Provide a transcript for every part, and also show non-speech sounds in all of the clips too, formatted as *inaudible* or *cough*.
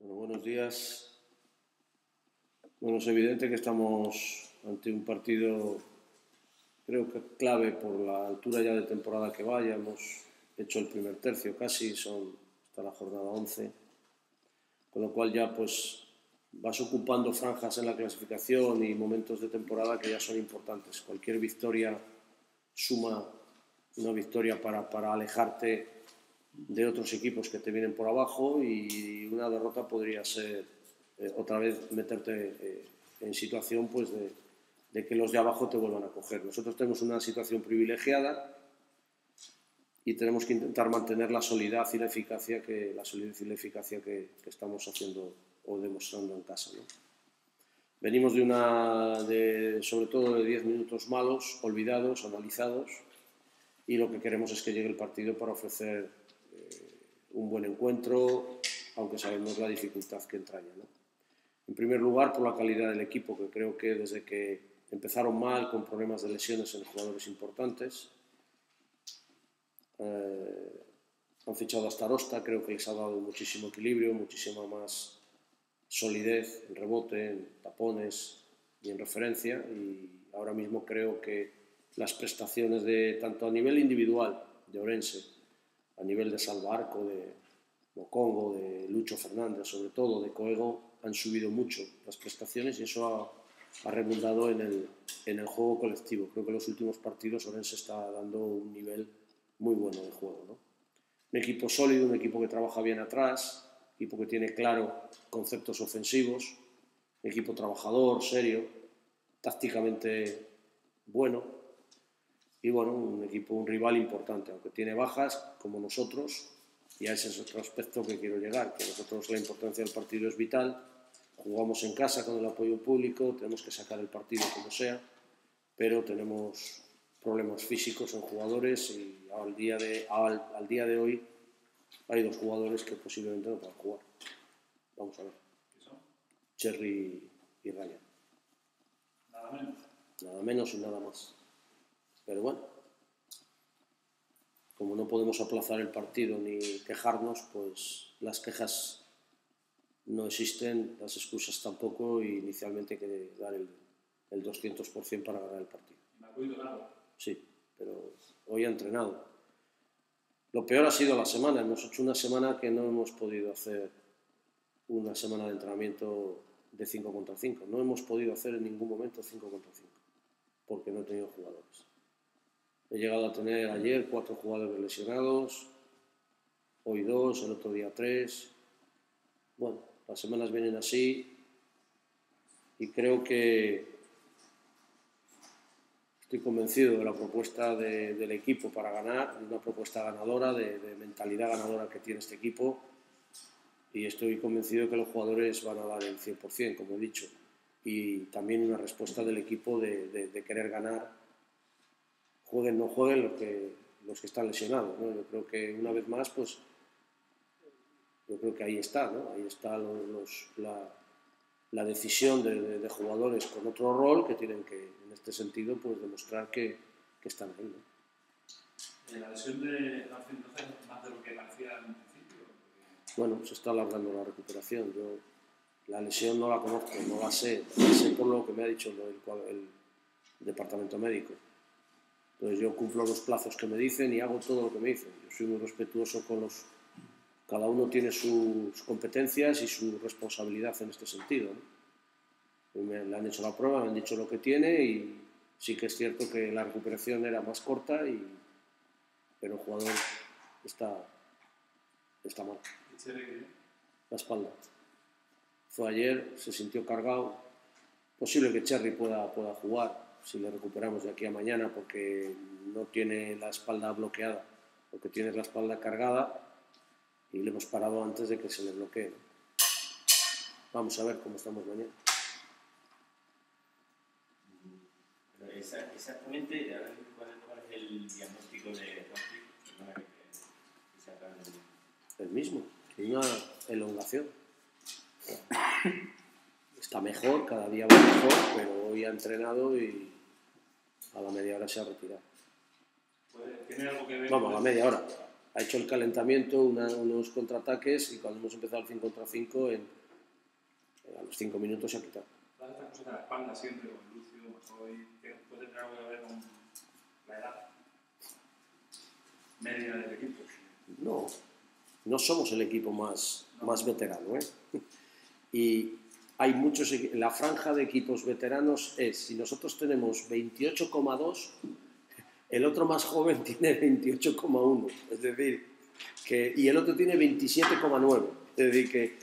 Bueno, buenos días. Bueno, es evidente que estamos ante un partido, creo que clave por la altura ya de temporada que vaya. Hemos hecho el primer tercio casi, son hasta la jornada 11. Con lo cual ya pues vas ocupando franjas en la clasificación y momentos de temporada que ya son importantes. Cualquier victoria suma una victoria para, para alejarte de otros equipos que te vienen por abajo y una derrota podría ser eh, otra vez meterte eh, en situación pues de, de, que los de abajo te vuelvan a coger. Nosotros tenemos una situación privilegiada y tenemos que intentar mantener la solidez y la eficacia que, la solidez y la eficacia que, que estamos haciendo o demostrando en casa. ¿no? Venimos de una, de, sobre todo de 10 minutos malos, olvidados, analizados, y lo que queremos es que llegue el partido para ofrecer un buen encuentro, aunque sabemos la dificultad que entraña. En primer lugar, por la calidad del equipo, que creo que desde que empezaron mal, con problemas de lesiones en jugadores importantes, eh, han fichado a Starosta, creo que les ha dado muchísimo equilibrio, muchísima más solidez en rebote, en tapones y en referencia. Y ahora mismo creo que las prestaciones de tanto a nivel individual de Orense a nivel de Salvarco, de Mocongo, de Lucho Fernández, sobre todo de Coego, han subido mucho las prestaciones y eso ha, ha redundado en el, en el, juego colectivo. Creo que en los últimos partidos Orense está dando un nivel muy bueno de juego. ¿no? Un equipo sólido, un equipo que trabaja bien atrás, un equipo que tiene claro conceptos ofensivos, un equipo trabajador, serio, tácticamente bueno y bueno, un equipo, un rival importante, aunque tiene bajas como nosotros, y a ese es otro aspecto que quiero llegar, que nosotros la importancia del partido es vital, jugamos en casa con el apoyo público, tenemos que sacar el partido como sea, pero tenemos problemas físicos en jugadores y al día de, al, al día de hoy hay dos jugadores que posiblemente no puedan jugar. Vamos a ver. Cherry y Ryan. Nada menos. Nada menos y nada más. Pero bueno, como no podemos aplazar el partido ni quejarnos, pues las quejas no existen, las excusas tampoco y inicialmente hay que dar el, el 200% para ganar el partido. ¿Me ha ganar? Sí, pero hoy ha entrenado. Lo peor ha sido la semana. Hemos hecho una semana que no hemos podido hacer una semana de entrenamiento de 5 contra 5. No hemos podido hacer en ningún momento 5 contra 5 porque no he tenido jugadores. He llegado a tener ayer cuatro jugadores lesionados, hoy dos, el otro día tres. Bueno, las semanas vienen así y creo que estoy convencido de la propuesta de, del equipo para ganar, una propuesta ganadora, de, mentalidad ganadora que tiene este equipo y estoy convencido que los jugadores van a dar el 100%, como he dicho, y también una respuesta del equipo de querer ganar jueguen o no jueguen los que, los que están lesionados. ¿no? Yo creo que una vez más, pues, yo creo que ahí está, ¿no? Ahí está los, los, la, la, decisión de, de, de, jugadores con otro rol que tienen que, en este sentido, pues demostrar que, que están ahí. ¿no? ¿La lesión de Marcin es más de lo que parecía en principio? Bueno, se está alargando la recuperación. Yo la lesión no la conozco, no la sé. La sé por lo que me ha dicho el, el departamento médico entonces yo cumplo los plazos que me dicen y hago todo lo que me dicen. Yo soy muy respetuoso con los... Cada uno tiene sus competencias y su responsabilidad en este sentido. ¿no? Me, le han hecho la prueba, me han dicho lo que tiene y sí que es cierto que la recuperación era más corta, y, pero el jugador está, está mal. La espalda. Fue ayer, se sintió cargado. Posible que Cherry pueda, pueda jugar, si le recuperamos de aquí a mañana porque no tiene la espalda bloqueada, porque tiene la espalda cargada y le hemos parado antes de que se le bloquee. Vamos a ver cómo estamos mañana. Exactamente, ¿cuál es el diagnóstico de El mismo, una elongación. Está mejor, cada día va mejor, pero hoy ha entrenado y a la media hora se ha retirado. ¿Tiene algo que ver Vamos, a la media hora. Ha hecho el calentamiento, una, unos contraataques y cuando hemos empezado el 5 contra 5, en a los cinco minutos se ha quitado. De la espalda siempre con Lucio, hoy puede tener algo que ver con la edad media del equipo. No, no somos el equipo más, más veterano. ¿eh? *laughs* Y hay muchos, la franja de equipos veteranos es, si nosotros tenemos 28,2, el otro más joven *laughs* tiene 28,1. Es decir, que, y el otro tiene 27,9. Es decir, que,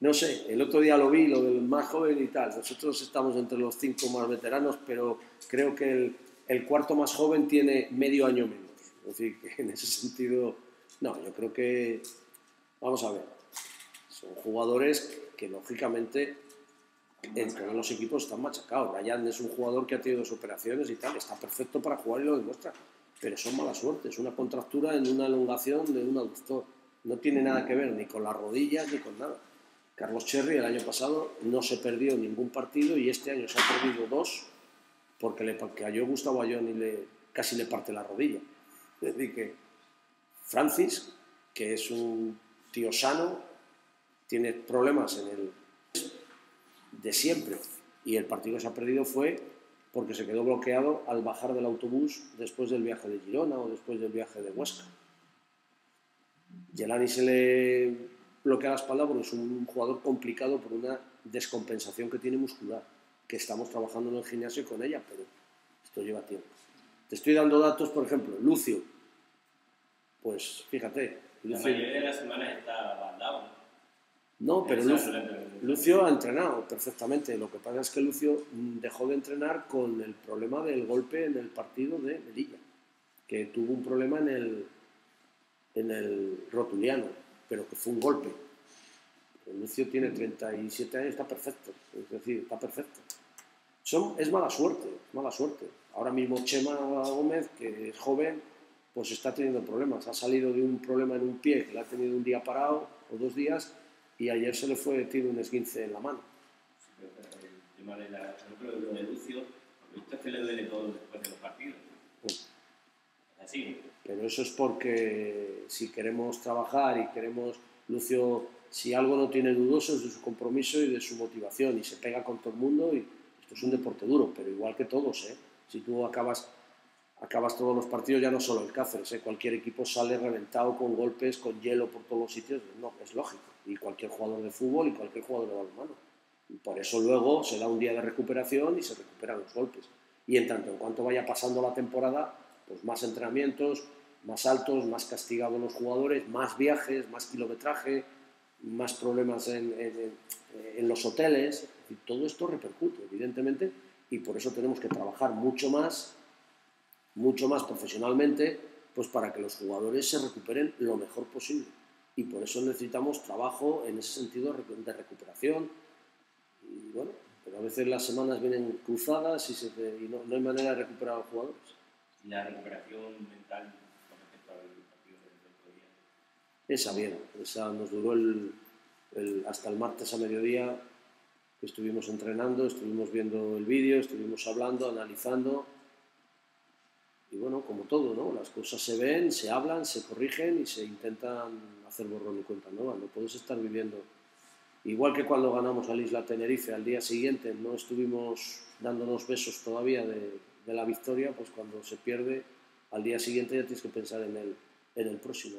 no sé, el otro día lo vi, lo del más joven y tal. Nosotros estamos entre los cinco más veteranos, pero creo que el, el cuarto más joven tiene medio año menos. Es decir, que en ese sentido, no, yo creo que, vamos a ver, son jugadores que lógicamente en todos los equipos están machacados. Ryan es un jugador que ha tenido dos operaciones y tal, está perfecto para jugar y lo demuestra, pero son mala suerte, es una contractura en una elongación de un aductor. No tiene nada que ver ni con las rodillas ni con nada. Carlos Cherry el año pasado no se perdió ningún partido y este año se ha perdido dos porque le cayó Gustavo Ayón y le, casi le parte la rodilla. Es decir, que Francis, que es un tío sano, tiene problemas en el de siempre y el partido que se ha perdido fue porque se quedó bloqueado al bajar del autobús después del viaje de Girona o después del viaje de Huesca. Yelani se le bloquea la espalda porque es un jugador complicado por una descompensación que tiene muscular, que estamos trabajando en el gimnasio con ella, pero esto lleva tiempo. Te estoy dando datos, por ejemplo, Lucio. Pues fíjate, La Lucio, mayoría de las semanas está bandado. ¿No? pero Lucio, la- ha entrenado perfectamente. Lo que pasa es que Lucio dejó de entrenar con el problema del golpe en el partido de Melilla, que tuvo un problema en el, en el rotuliano, pero que fue un golpe. Lucio tiene 37 años, está perfecto. Es decir, está perfecto. Son, es mala suerte, mala suerte. Ahora mismo Chema Gómez, que es joven, pues está teniendo problemas. Ha salido de un problema en un pie que le ha tenido un día parado o dos días y ayer se le fue tiene un esguince en la mano. Sí, pero El tema de la, por ejemplo, lo de Lucio, lo visto es que le duele todo después de los partidos. Sí. Así. Pero eso es porque si queremos trabajar y queremos, Lucio, si algo no tiene dudoso es de su compromiso y de su motivación y se pega con todo el mundo y esto es un deporte duro, pero igual que todos, ¿eh? Si tú acabas, acabas todos los partidos, ya no solo el Cáceres, ¿eh? cualquier equipo sale reventado con golpes, con hielo por todos los sitios, no, es lógico. Y cualquier jugador de fútbol y cualquier jugador de balonmano. Y por eso luego se da un día de recuperación y se recuperan los golpes. Y en tanto en cuanto vaya pasando la temporada, pues más entrenamientos, más altos, más castigados los jugadores, más viajes, más kilometraje, más problemas en, los hoteles. Y todo esto repercute, evidentemente, y por eso tenemos que trabajar mucho más, mucho más profesionalmente, pues para que los jugadores se recuperen lo mejor posible. Y por eso necesitamos trabajo en ese sentido de recuperación. Y bueno, pero a veces las semanas vienen cruzadas y, se te- y no, no hay manera de recuperar a los jugadores. Y la recuperación mental con respecto al partido del otro día. Esa bien, esa nos duró el, el- hasta el martes a mediodía que estuvimos entrenando, estuvimos viendo el vídeo, estuvimos hablando, analizando. Y bueno, como todo, ¿no? Las cosas se ven, se hablan, se corrigen y se intentan hacer borrón y cuenta nueva. No puedes estar viviendo. Igual que cuando ganamos al Isla Tenerife, al día siguiente no estuvimos dándonos besos todavía de, la victoria, pues cuando se pierde, al día siguiente ya tienes que pensar en el, en el próximo.